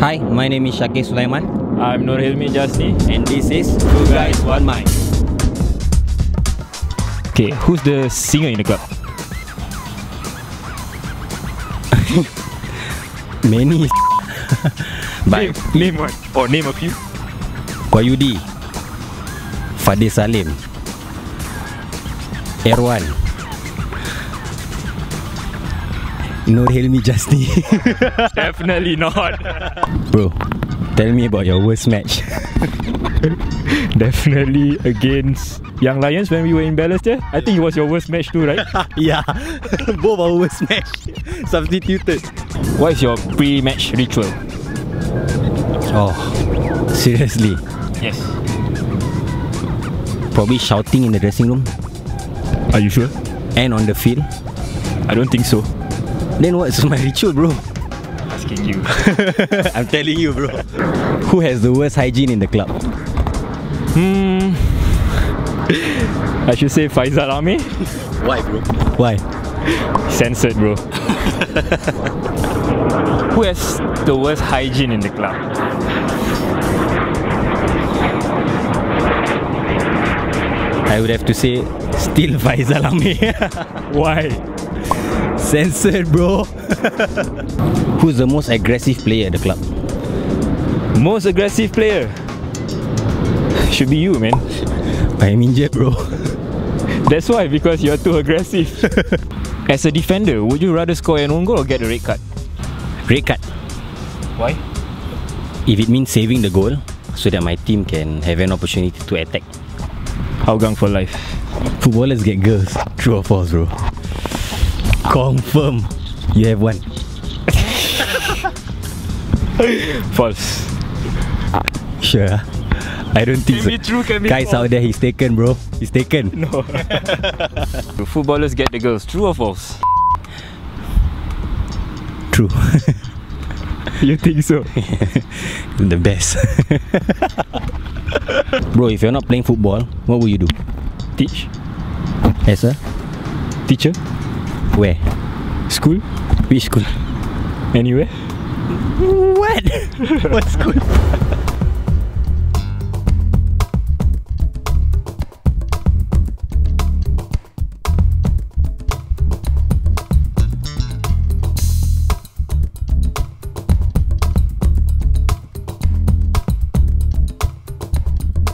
Hi, my name is Shakir Sulaiman I'm Nur Hilmi Jasni. and this is Two Guys One Mind. Okay, who's the singer in the club? Many But name one. Or name a few. Koyudi Fadil Salim Erwan Nurhilmi Jasni Definitely not. Bro, tell me about your worst match Definitely against Young Lions when we were in Balestier. I think it was your worst match too, right? Yeah, both our worst match Substituted what is your pre-match ritual? Oh, seriously Yes. Probably shouting in the dressing room Are you sure? and on the field I don't think so. Then what's my ritual bro? Asking you. I'm telling you bro Who has the worst hygiene in the club? hmm. I should say Faizal Amir. Why bro? Why? Censored, bro. Who has the worst hygiene in the club? I would have to say still Faizal Amir. Why? Censored, bro. Who's the most aggressive player at the club? Most aggressive player? Should be you, man. I'm injured, bro. That's why, because you're too aggressive. As a defender, would you rather score an own goal or get a red card? Red card. Why? If it means saving the goal, so that my team can have an opportunity to attack. Hougang for life. Footballers get girls. True or false, bro? Confirm. You have one. False. Sure. ah? I don't think Can so. true, Guys false. out there, he's taken, bro. He's taken. No. Do footballers get the girls? True or false? True. You think so? the best. bro, if you're not playing football, what will you do? Teach. As a Teacher. Where? School. Which school? Anywhere. What? what school?